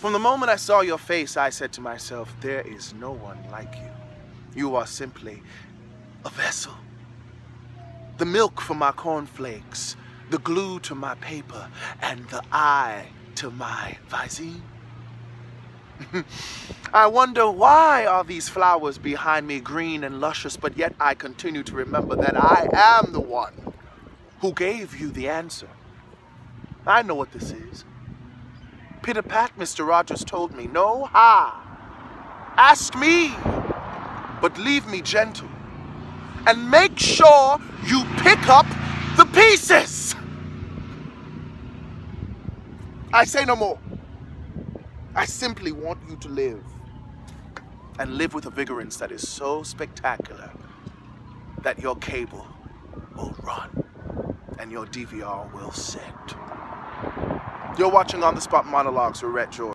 From the moment I saw your face, I said to myself, there is no one like you. You are simply a vessel. The milk for my cornflakes, the glue to my paper, and the eye to my visine. I wonder why are these flowers behind me green and luscious, but yet I continue to remember that I am the one who gave you the answer. I know what this is. Pitter pat, Mr. Rogers told me. No ha. Ask me, but leave me gentle. And make sure you pick up the pieces. I say no more. I simply want you to live. And live with a vigorance that is so spectacular that your cable will run and your DVR will set. You're watching On the Spot Monologues with Rhett George.